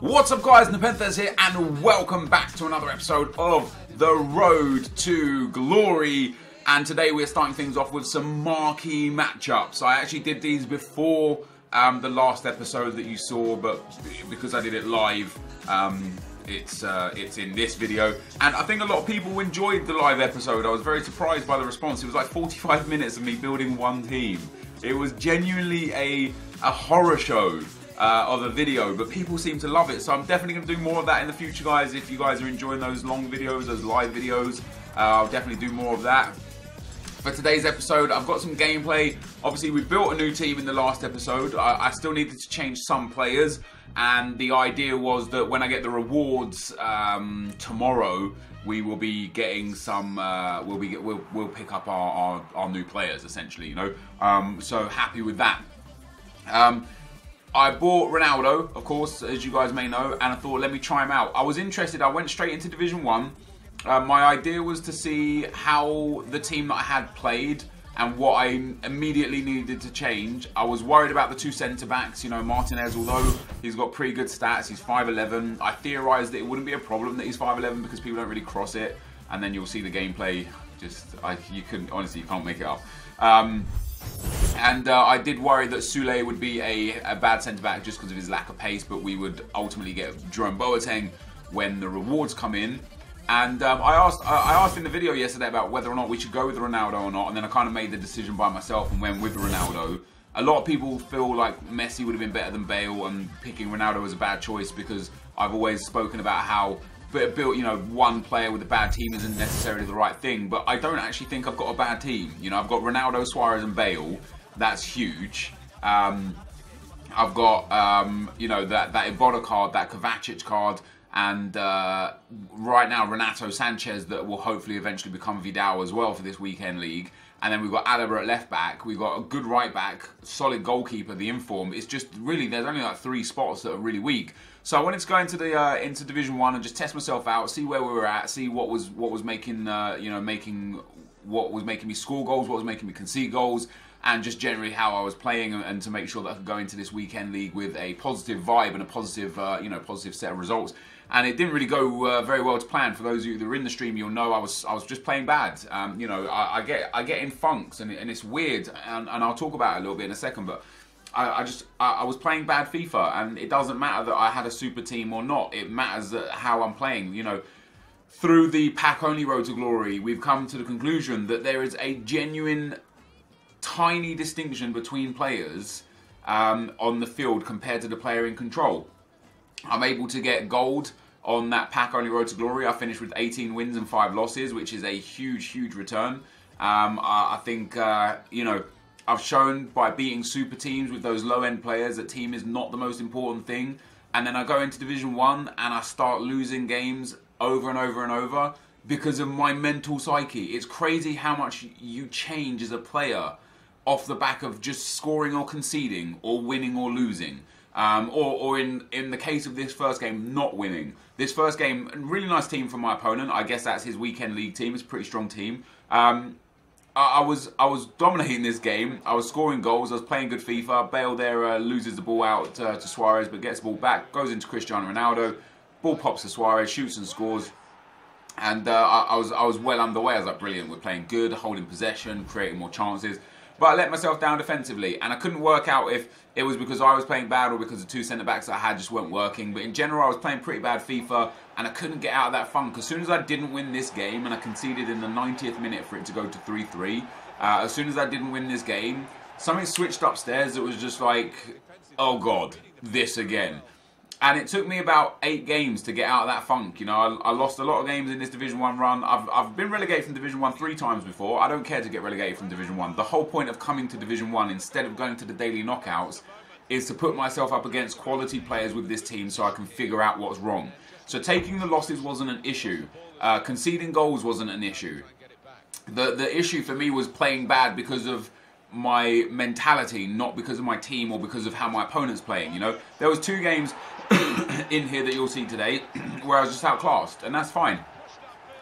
What's up guys, NepentheZ here and welcome back to another episode of The Road to Glory and today we're starting things off with some marquee matchups. I actually did these before um, the last episode that you saw but because I did it live um, it's uh, it's in this video and I think a lot of people enjoyed the live episode. I was very surprised by the response. It was like 45 minutes of me building one team. It was genuinely a, a horror show uh, of a video, but people seem to love it. So I'm definitely going to do more of that in the future, guys. If you guys are enjoying those long videos, those live videos, uh, I'll definitely do more of that. For today's episode, I've got some gameplay. Obviously, we built a new team in the last episode. I, I still needed to change some players, and the idea was that when I get the rewards um, tomorrow, we will be getting some. Uh, we'll be we'll, we'll pick up our, our, our new players essentially. You know, um, so happy with that. Um, I bought Ronaldo, of course, as you guys may know, and I thought, let me try him out. I was interested. I went straight into Division One. Uh, my idea was to see how the team that I had played and what I immediately needed to change. I was worried about the two centre backs. You know, Martinez, although he's got pretty good stats, he's 5'11. I theorised that it wouldn't be a problem that he's 5'11 because people don't really cross it. And then you'll see the gameplay. Just, I, you can honestly, you can't make it up. Um, and uh, I did worry that Sule would be a, a bad centre back just because of his lack of pace, but we would ultimately get Jerome Boateng when the rewards come in. And um, I asked I asked in the video yesterday about whether or not we should go with Ronaldo or not, and then I kind of made the decision by myself and went with Ronaldo. A lot of people feel like Messi would have been better than Bale, and picking Ronaldo was a bad choice because I've always spoken about how built, you know, one player with a bad team isn't necessarily the right thing. But I don't actually think I've got a bad team. You know, I've got Ronaldo, Suarez, and Bale. That's huge. Um, I've got, um, you know, that that Iborra card, that Kovacic card, and uh, right now Renato Sanchez that will hopefully eventually become Vidal as well for this weekend league. And then we've got Alaba at left back. We've got a good right back, solid goalkeeper, the inform. It's just really there's only like three spots that are really weak. So I wanted to go into the uh, into Division One and just test myself out, see where we were at, see what was what was making uh, you know making what was making me score goals, what was making me concede goals, and just generally how I was playing, and, to make sure that I could go into this weekend league with a positive vibe and a positive uh, you know positive set of results and it didn't really go uh, very well to plan. For those of you that are in the stream, you'll know I was I was just playing bad. Um, you know, I, I, get I get in funks, and, and it's weird, and, and, I'll talk about it a little bit in a second. But I, I just I, I, was playing bad FIFA, and it doesn't matter that I had a super team or not. It matters how I'm playing. You know. Through the pack only road to glory, we've come to the conclusion that there is a genuine, tiny distinction between players um, on the field compared to the player in control. I'm able to get gold on that pack only road to glory. I finished with 18 wins and 5 losses, which is a huge, huge return. Um, I, I, think, uh, you know, I've shown by beating super teams with those low end players that team is not the most important thing. And then I go into Division 1 and I start losing games over and over and over because of my mental psyche. It's crazy how much you change as a player off the back of just scoring or conceding or winning or losing. Um, or, or in, in the case of this first game, not winning. This first game, really nice team from my opponent. I guess that's his weekend league team. It's a pretty strong team. Um, I, I, was I was dominating this game. I was scoring goals. I was playing good FIFA. Bale there uh, loses the ball out uh, to Suarez, but gets the ball back. Goes into Cristiano Ronaldo. Ball pops to Suarez, shoots and scores. And uh, I, I, was I was well underway. I was like, brilliant. We're playing good, holding possession, creating more chances. But I let myself down defensively, and I couldn't work out if it was because I was playing bad or because the two centre backs I had just weren't working. But in general, I was playing pretty bad FIFA, and I couldn't get out of that funk. As soon as I didn't win this game, and I conceded in the 90th minute for it to go to 3 3, uh, as soon as I didn't win this game, something switched upstairs that was just like, oh god, this again. And it took me about eight games to get out of that funk. You know, I, I lost a lot of games in this Division One run. I've, I've been relegated from Division One three times before. I don't care to get relegated from Division One. The whole point of coming to Division One instead of going to the daily knockouts is to put myself up against quality players with this team so I can figure out what's wrong. So taking the losses wasn't an issue. Uh, conceding goals wasn't an issue. The the issue for me was playing bad because of my mentality, not because of my team or because of how my opponent's playing. You know, there was two games in here that you'll see today where I was just outclassed, and that's fine.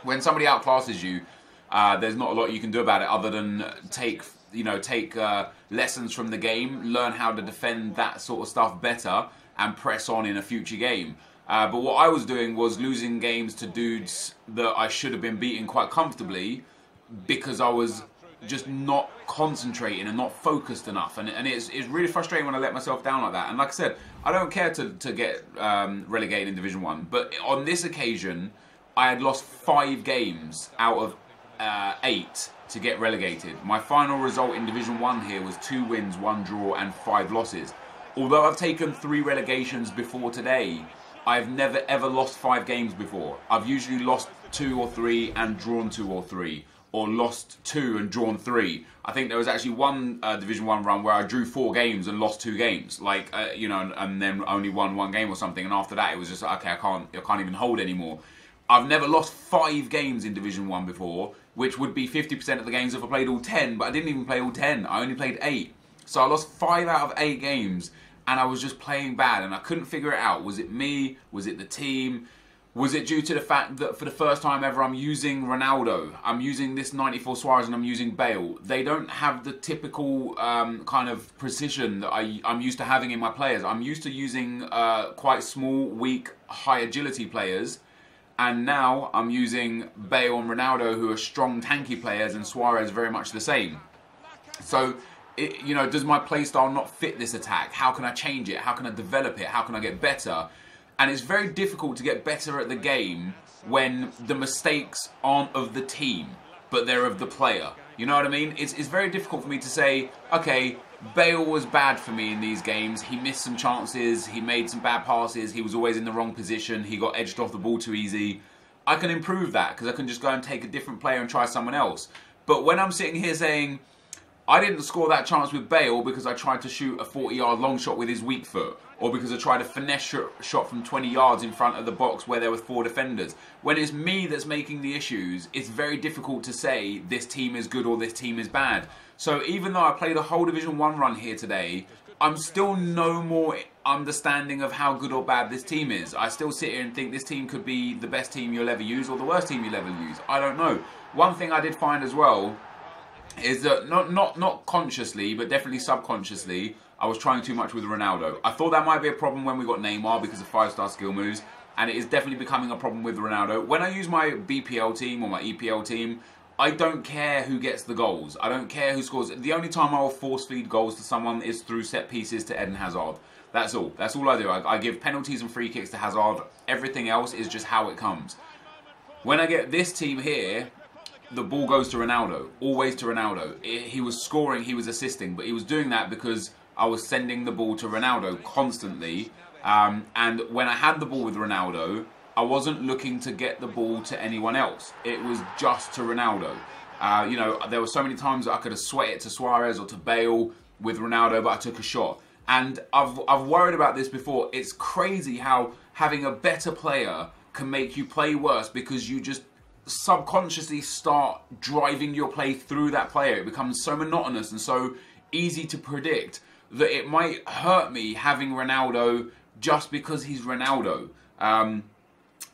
When somebody outclasses you, uh, there's not a lot you can do about it other than take you know take uh, lessons from the game, learn how to defend that sort of stuff better, and press on in a future game. Uh, but what I was doing was losing games to dudes that I should have been beating quite comfortably because I was just not concentrating and not focused enough. And, and it's, it's really frustrating when I let myself down like that. And like I said, I don't care to, to get um, relegated in Division 1. But on this occasion, I had lost five games out of uh, eight to get relegated. My final result in Division 1 here was two wins, one draw, and five losses. Although I've taken three relegations before today, I've never ever lost five games before. I've usually lost two or three and drawn two or three, or lost two and drawn three. I think there was actually one uh, Division One run where I drew four games and lost two games, like uh, you know, and, and, then only won one game or something. And after that, it was just okay, I can't, I can't even hold anymore. I've never lost five games in Division One before, which would be 50% of the games if I played all 10, but I didn't even play all 10. I only played eight. So I lost five out of eight games and I was just playing bad and I couldn't figure it out. Was it me? Was it the team? Was it due to the fact that for the first time ever I'm using Ronaldo, I'm using this 94 Suarez and I'm using Bale? They don't have the typical um, kind of precision that I, am used to having in my players. I'm used to using uh, quite small, weak, high agility players. And now I'm using Bale and Ronaldo who are strong, tanky players and Suarez very much the same. So it, you know, does my playstyle not fit this attack? How can I change it? How can I develop it? How can I get better? And it's very difficult to get better at the game when the mistakes aren't of the team, but they're of the player. You know what I mean? It's, it's very difficult for me to say, okay, Bale was bad for me in these games. He missed some chances. He made some bad passes. He was always in the wrong position. He got edged off the ball too easy. I can improve that because I can just go and take a different player and try someone else. But when I'm sitting here saying, I didn't score that chance with Bale because I tried to shoot a 40 yard long shot with his weak foot or because I tried a finesse shot from 20 yards in front of the box where there were four defenders. When it's me that's making the issues, it's very difficult to say this team is good or this team is bad. So even though I played a whole Division 1 run here today, I'm still no more understanding of how good or bad this team is. I still sit here and think this team could be the best team you'll ever use or the worst team you'll ever use. I don't know. One thing I did find as well is that not not not consciously, but definitely subconsciously, I was trying too much with Ronaldo. I thought that might be a problem when we got Neymar because of five-star skill moves, and it is definitely becoming a problem with Ronaldo. When I use my BPL team or my EPL team, I don't care who gets the goals. I don't care who scores. The only time I will force feed goals to someone is through set pieces to Eden Hazard. That's all. That's all I do. I, I give penalties and free kicks to Hazard. Everything else is just how it comes. When I get this team here, the ball goes to Ronaldo, always to Ronaldo. He was scoring, he was assisting, but he was doing that because I was sending the ball to Ronaldo constantly. Um, and when I had the ball with Ronaldo, I wasn't looking to get the ball to anyone else. It was just to Ronaldo. Uh, you know, there were so many times that I could have sweat it to Suarez or to Bale with Ronaldo, but I took a shot. And I've, I've worried about this before. It's crazy how having a better player can make you play worse because you just subconsciously start driving your play through that player. It becomes so monotonous and so easy to predict that it might hurt me having Ronaldo just because he's Ronaldo. Um,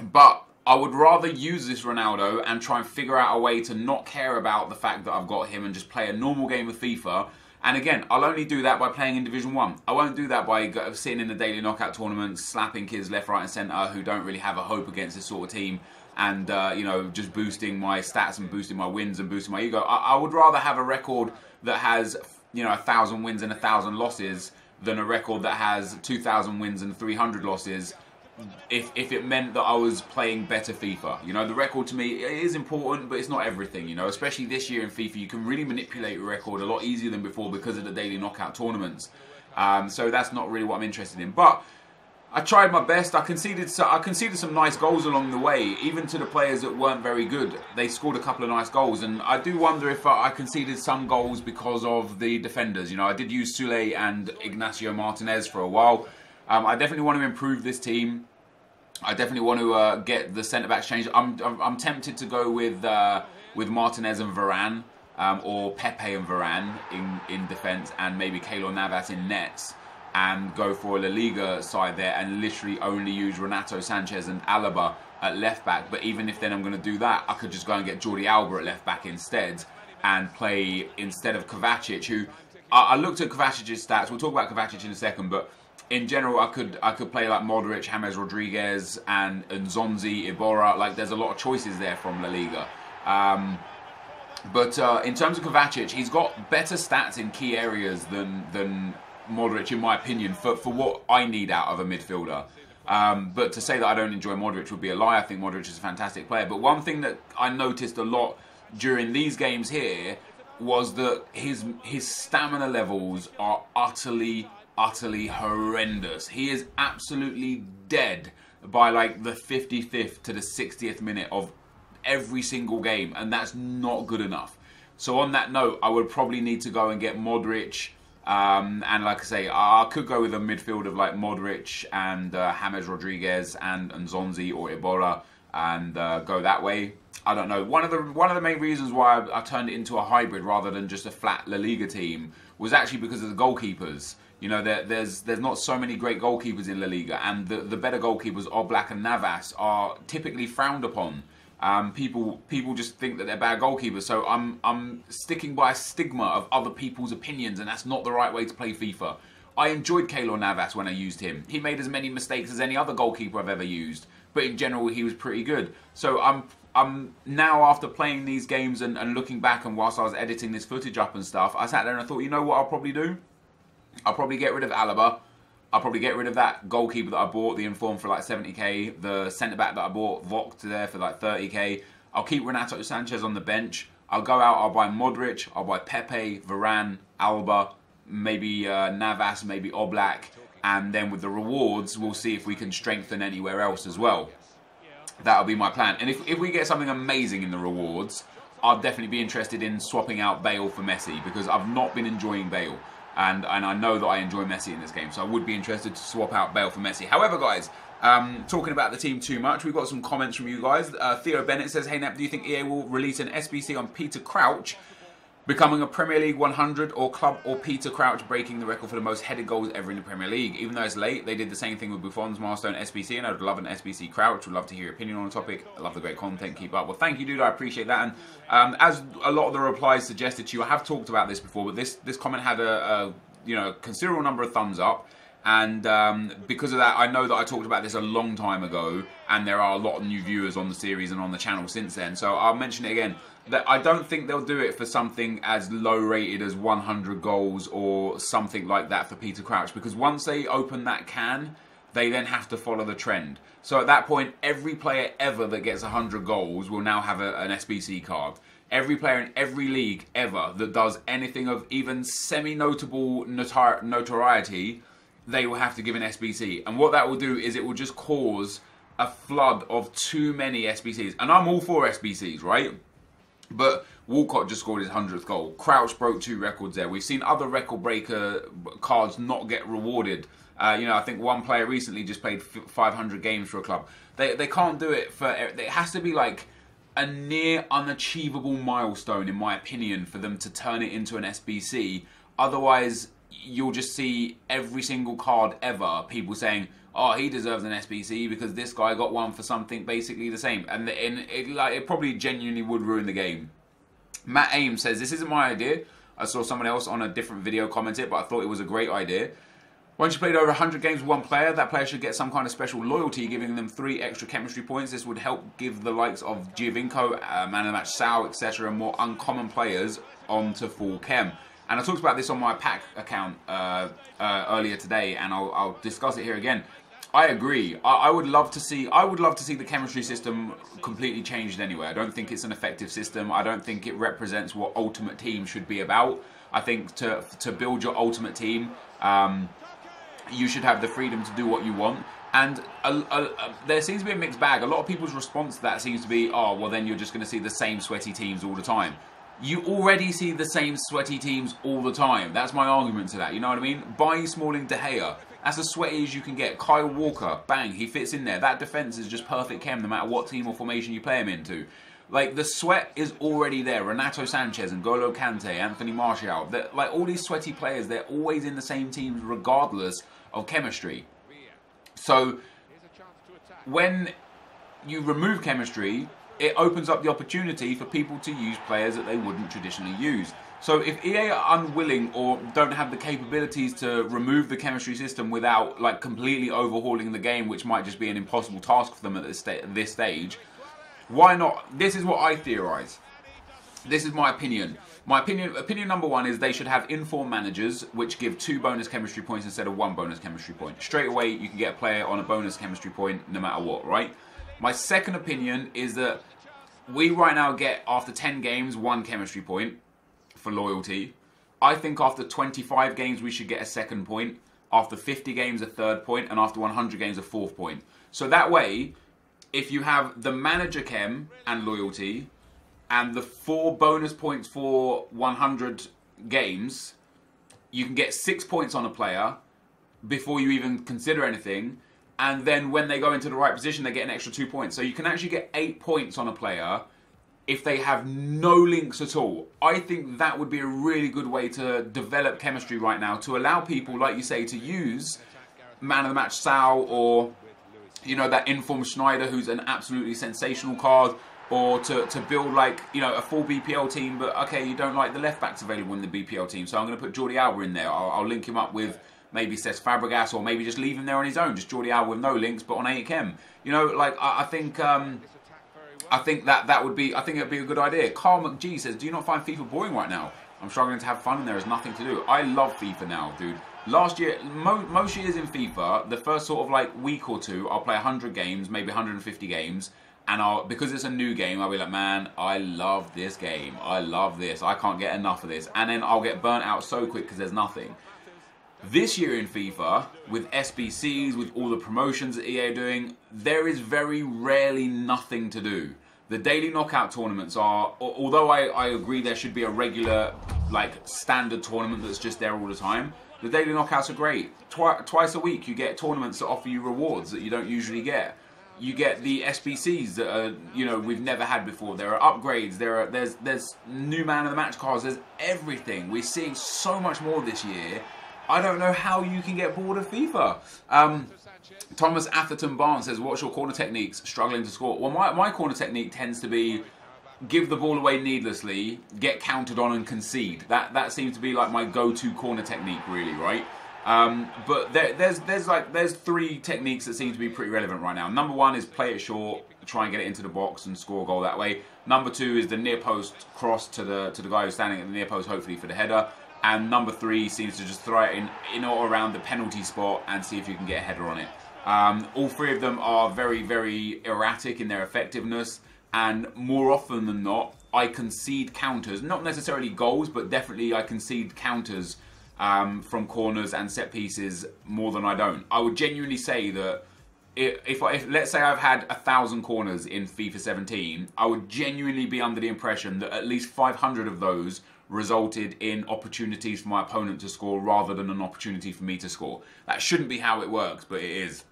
but I would rather use this Ronaldo and try and figure out a way to not care about the fact that I've got him and just play a normal game of FIFA. And again, I'll only do that by playing in Division 1. I won't do that by sitting in the daily knockout tournament, slapping kids left, right, and centre who don't really have a hope against this sort of team and uh, you know just boosting my stats and boosting my wins and boosting my ego. I, I, would rather have a record that has you know a thousand wins and a thousand losses than a record that has two thousand wins and three hundred losses. If if it meant that I was playing better FIFA, you know, the record to me is important, but it's not everything. You know, especially this year in FIFA, you can really manipulate your record a lot easier than before because of the daily knockout tournaments. Um, so that's not really what I'm interested in, but. I tried my best. I conceded. I conceded some nice goals along the way, even to the players that weren't very good. They scored a couple of nice goals, and I do wonder if I conceded some goals because of the defenders. You know, I did use Sule and Ignacio Martinez for a while. Um, I definitely want to improve this team. I definitely want to uh, get the centre backs changed. I'm, I'm, I'm tempted to go with uh, with Martinez and Varane, um, or Pepe and Varane in in defence, and maybe Keylor Navas in nets and go for a La Liga side there and literally only use Renato Sanchez and Alaba at left back. But even if then I'm going to do that, I could just go and get Jordi Alba at left back instead and play instead of Kovacic, who I, I looked at Kovacic's stats. We'll talk about Kovacic in a second, but in general, I could I could play like Modric, James Rodriguez, and and Zonzi, Iborra. Like there's a lot of choices there from La Liga. Um, but uh, in terms of Kovacic, he's got better stats in key areas than than Modric, in my opinion, for, for what I need out of a midfielder. Um, but to say that I don't enjoy Modric would be a lie. I think Modric is a fantastic player. But one thing that I noticed a lot during these games here was that his his stamina levels are utterly utterly horrendous. He is absolutely dead by like the 55th to the 60th minute of every single game, and that's not good enough. So on that note, I would probably need to go and get Modric. Um, and like I say, I could go with a midfield of like Modric and uh, James Rodriguez and, Zonzi or Iborra and uh, go that way. I don't know. One of the one of the main reasons why I, I, turned it into a hybrid rather than just a flat La Liga team was actually because of the goalkeepers. You know, there, there's there's not so many great goalkeepers in La Liga, and the, the better goalkeepers, Oblak and Navas, are typically frowned upon. Um, people people just think that they're bad goalkeepers. So I'm I'm sticking by a stigma of other people's opinions, and that's not the right way to play FIFA. I enjoyed Keylor Navas when I used him. He made as many mistakes as any other goalkeeper I've ever used, but in general he was pretty good. So I'm I'm now after playing these games and, and looking back and whilst I was editing this footage up and stuff, I sat there and I thought, you know what I'll probably do? I'll probably get rid of Alaba. I'll probably get rid of that goalkeeper that I bought, the Inform, for like 70k. The centre back that I bought, Vogt, there for like 30k. I'll keep Renato Sanchez on the bench. I'll go out, I'll buy Modric, I'll buy Pepe, Varane, Alba, maybe uh, Navas, maybe Oblak. And then with the rewards, we'll see if we can strengthen anywhere else as well. That'll be my plan. And if, if we get something amazing in the rewards, I'll definitely be interested in swapping out Bale for Messi because I've not been enjoying Bale and and I know that I enjoy Messi in this game, so I would be interested to swap out Bale for Messi. However, guys, um, talking about the team too much, we've got some comments from you guys. Uh, Theo Bennett says, "Hey Nep, do you think EA will release an SBC on Peter Crouch?" Becoming a Premier League 100 or club or Peter Crouch breaking the record for the most headed goals ever in the Premier League. Even though it's late, they did the same thing with Buffon's milestone SBC, and I would love an SBC Crouch. Would love to hear your opinion on the topic. I love the great content. Keep up. Well, thank you, dude. I appreciate that. And um, as a lot of the replies suggested to you, I have talked about this before, but this this comment had a, a you know considerable number of thumbs up. And um, because of that, I know that I talked about this a long time ago, and there are a lot of new viewers on the series and on the channel since then. So I'll mention it again. That I don't think they'll do it for something as low rated as 100 goals or something like that for Peter Crouch, because once they open that can, they then have to follow the trend. So at that point, every player ever that gets 100 goals will now have a, an SBC card every player in every league ever that does anything of even semi-notable notori- notoriety, they will have to give an SBC. And what that will do is it will just cause a flood of too many SBCs. And I'm all for SBCs, right? But Walcott just scored his 100th goal. Crouch broke two records there. We've seen other record breaker cards not get rewarded. Uh, you know, I think one player recently just played 500 games for a club. They, they can't do it for. It has to be like a near unachievable milestone, in my opinion, for them to turn it into an SBC. Otherwise, you'll just see every single card ever people saying, "Oh, he deserves an SBC because this guy got one for something basically the same," and, and it, like, it probably genuinely would ruin the game. Matt Ames says, "This isn't my idea. I saw someone else on a different video comment it, but I thought it was a great idea." Once you played over 100 games with one player, that player should get some kind of special loyalty, giving them three extra chemistry points. This would help give the likes of Giovinco, uh, Man of the Match Saul, etc., more uncommon players onto full chem. And I talked about this on my pack account uh, uh, earlier today, and I'll, I'll, discuss it here again. I agree. I, I, would love to see. I would love to see the chemistry system completely changed anyway. I don't think it's an effective system. I don't think it represents what Ultimate Team should be about. I think to to build your Ultimate Team. Um, you should have the freedom to do what you want. And a, a, a, there seems to be a mixed bag. A lot of people's response to that seems to be, oh, well, then you're just going to see the same sweaty teams all the time. You already see the same sweaty teams all the time. That's my argument to that. You know what I mean? Bailly Smalling De Gea. That's as sweaty as you can get. Kyle Walker, bang, he fits in there. That defense is just perfect chem no matter what team or formation you play him into. Like the sweat is already there. Renato Sanchez and Golo Kante, Anthony Martial, like all these sweaty players, they're always in the same teams regardless of chemistry. So when you remove chemistry, it opens up the opportunity for people to use players that they wouldn't traditionally use. So if EA are unwilling or don't have the capabilities to remove the chemistry system without like completely overhauling the game, which might just be an impossible task for them at this, this stage, why not? This is what I theorize. This is my opinion. My opinion, opinion number one is they should have informed managers, which give two bonus chemistry points instead of one bonus chemistry point. Straight away, you can get a player on a bonus chemistry point no matter what, right? My second opinion is that we right now get after 10 games one chemistry point for loyalty. I think after 25 games we should get a second point. After 50 games a third point, and after 100 games a fourth point. So that way, if you have the manager chem and loyalty, and the four bonus points for 100 games, you can get six points on a player before you even consider anything. And then when they go into the right position, they get an extra two points. So you can actually get eight points on a player if they have no links at all. I think that would be a really good way to develop chemistry right now to allow people, like you say, to use man of the match Saul or you know that informed Schneider, who's an absolutely sensational card, or to, to build like you know a full BPL team. But okay, you don't like the left backs available in the BPL team, so I'm going to put Jordi Alba in there. I'll, I'll link him up with maybe Cesc Fabregas, or maybe just leave him there on his own, just Jordi Alba with no links, but on 8chem. You know, like I, I think. Um, I think that that would be. I think it would be a good idea. Carl McGee says, "Do you not find FIFA boring right now? I'm struggling to have fun, and there is nothing to do. I love FIFA now, dude. Last year, mo most years in FIFA, the first sort of like week or two, I'll play 100 games, maybe 150 games, and I'll because it's a new game, I'll be like, man, I love this game. I love this. I can't get enough of this. And then I'll get burnt out so quick because there's nothing. This year in FIFA, with SBCs, with all the promotions that EA are doing, there is very rarely nothing to do. The daily knockout tournaments are, although I, I agree there should be a regular, like, standard tournament that's just there all the time, the daily knockouts are great. Twi- twice a week you get tournaments that offer you rewards that you don't usually get. You get the SBCs that are, you know, we've never had before. There are upgrades. There are there's there's new man of the match cards. There's everything. We're seeing so much more this year I don't know how you can get bored of FIFA. Um, Thomas Atherton Barnes says, "What's your corner techniques? Struggling to score." Well, my, my corner technique tends to be give the ball away needlessly, get counted on, and concede. That that seems to be like my go-to corner technique, really, right? Um, but there, there's there's like there's three techniques that seem to be pretty relevant right now. Number one is play it short, try and get it into the box and score a goal that way. Number two is the near post cross to the to the guy who's standing at the near post, hopefully for the header. And number three seems to just throw it in, in or around the penalty spot and see if you can get a header on it. Um, all three of them are very, very erratic in their effectiveness. And more often than not, I concede counters. Not necessarily goals, but definitely I concede counters um, from corners and set pieces more than I don't. I would genuinely say that if, if, if, let's say I've had a thousand corners in FIFA 17, I would genuinely be under the impression that at least 500 of those resulted in opportunities for my opponent to score rather than an opportunity for me to score. That shouldn't be how it works, but it is.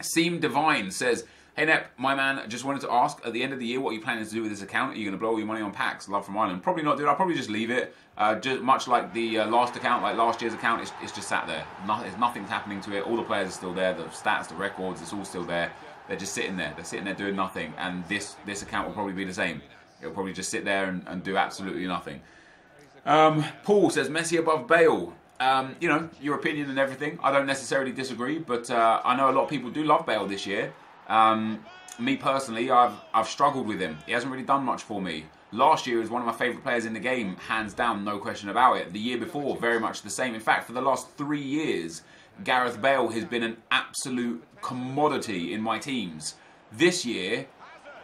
Seem Divine says, Hey Nep, my man, just wanted to ask at the end of the year what are you planning to do with this account? Are you going to blow all your money on packs? Love from Ireland. Probably not, dude. I'll probably just leave it. Uh, just much like the uh, last account, like last year's account, it's, it's just sat there. No, there's nothing's happening to it. All the players are still there. The stats, the records, it's all still there. They're just sitting there. They're sitting there doing nothing. And this this account will probably be the same. It'll probably just sit there and, and do absolutely nothing. Um, Paul says Messi above Bale. Um, you know, your opinion and everything. I don't necessarily disagree, but uh, I know a lot of people do love Bale this year. Um, me personally, I've I've struggled with him. He hasn't really done much for me. Last year, was one of my favourite players in the game, hands down, no question about it. The year before, very much the same. In fact, for the last three years, Gareth Bale has been an absolute commodity in my teams. This year,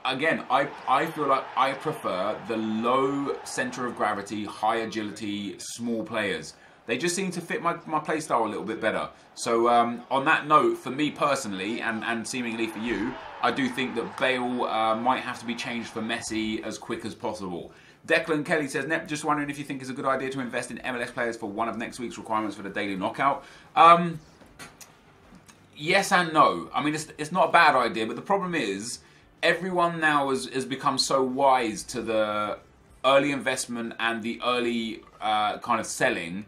again, I, I feel like I prefer the low center of gravity, high agility, small players. They just seem to fit my, my playstyle a little bit better. So um, on that note, for me personally, and, and seemingly for you, I do think that Bale uh, might have to be changed for Messi as quick as possible. Declan Kelly says, Nep, just wondering if you think it's a good idea to invest in MLS players for one of next week's requirements for the daily knockout. Um, yes and no. I mean, it's, it's not a bad idea, but the problem is everyone now has, has become so wise to the early investment and the early uh, kind of selling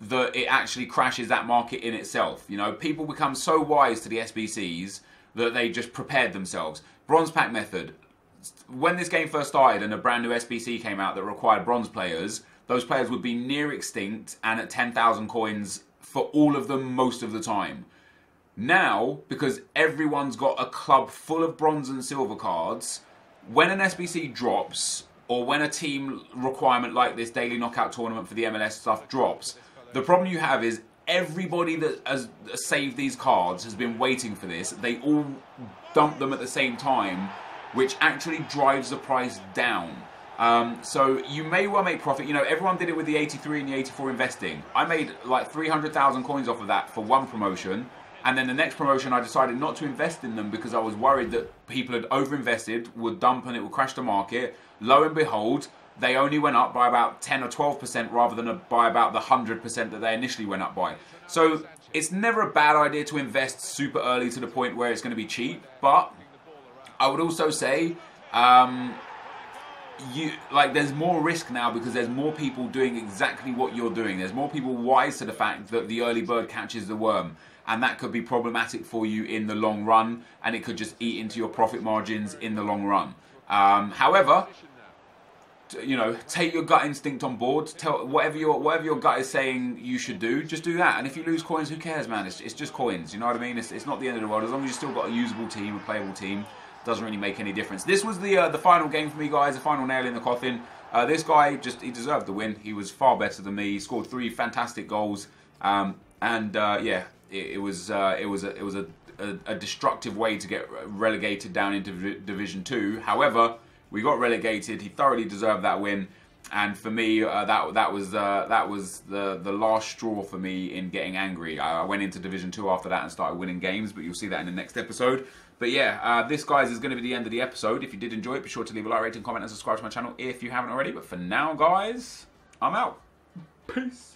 that it actually crashes that market in itself. You know, people become so wise to the SBCs that they just prepared themselves. Bronze pack method. When this game first started and a brand new SBC came out that required bronze players, those players would be near extinct and at 10,000 coins for all of them most of the time. Now, because everyone's got a club full of bronze and silver cards, when an SBC drops, or when a team requirement like this daily knockout tournament for the MLS stuff drops, the problem you have is everybody that has saved these cards has been waiting for this. They all dump them at the same time, which actually drives the price down. Um, so you may well make profit. You know, everyone did it with the 83 and the 84 investing. I made like 300,000 coins off of that for one promotion. And then the next promotion, I decided not to invest in them because I was worried that people had overinvested, would dump and it would crash the market. Lo and behold, they only went up by about 10 or 12% rather than by about the 100% that they initially went up by. So it's never a bad idea to invest super early to the point where it's going to be cheap. But I would also say, um, you like there's more risk now because there's more people doing exactly what you're doing. There's more people wise to the fact that the early bird catches the worm and that could be problematic for you in the long run, and it could just eat into your profit margins in the long run. Um, however, you know, take your gut instinct on board. Tell whatever your whatever your gut is saying you should do, just do that. And if you lose coins, who cares, man? It's, it's just coins. You know what I mean? It's, it's not the end of the world as long as you still got a usable team, a playable team. Doesn't really make any difference. This was the uh, the final game for me, guys. The final nail in the coffin. Uh, this guy just he deserved the win. He was far better than me. He scored three fantastic goals. Um, and uh, yeah, it, was uh, it was a, it was a, a, a, destructive way to get relegated down into Division Two. However, we got relegated. He thoroughly deserved that win, and for me, uh, that that was uh, that was the the last straw for me in getting angry. I went into Division Two after that and started winning games, but you'll see that in the next episode. But yeah, uh, this guys is going to be the end of the episode. If you did enjoy it, be sure to leave a like, rating, comment, and subscribe to my channel if you haven't already. But for now, guys, I'm out. Peace.